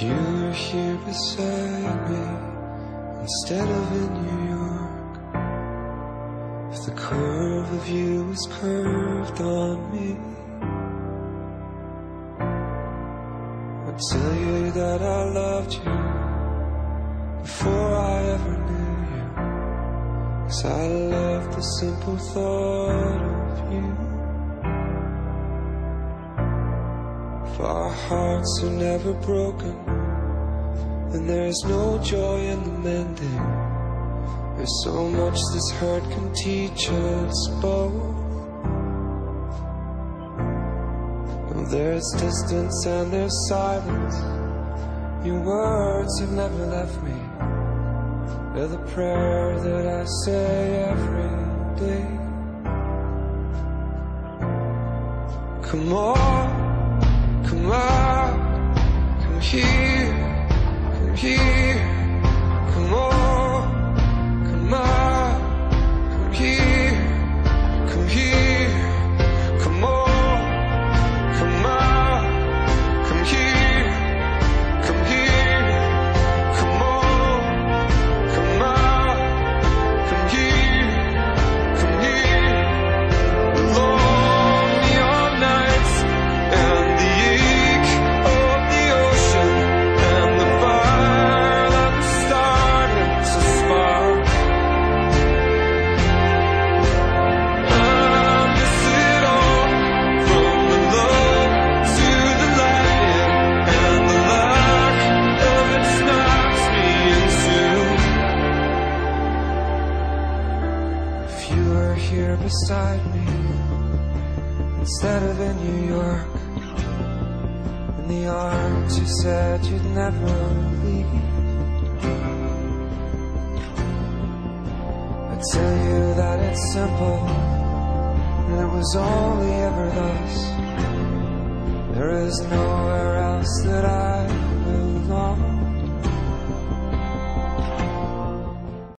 If you were here beside me instead of in New York, if the curve of you was curved on me, I'd tell you that I loved you before I ever knew you. Cause I love the simple thought of you. Our hearts are never broken, and there's no joy in the mending. There's so much this hurt can teach us both. Now there's distance and there's silence. Your words have never left me. They're the prayer that I say every day. Come on, here, come here, here beside me instead of in New York, in the arms you said you'd never leave. I tell you that it's simple, and it was only ever thus. There is no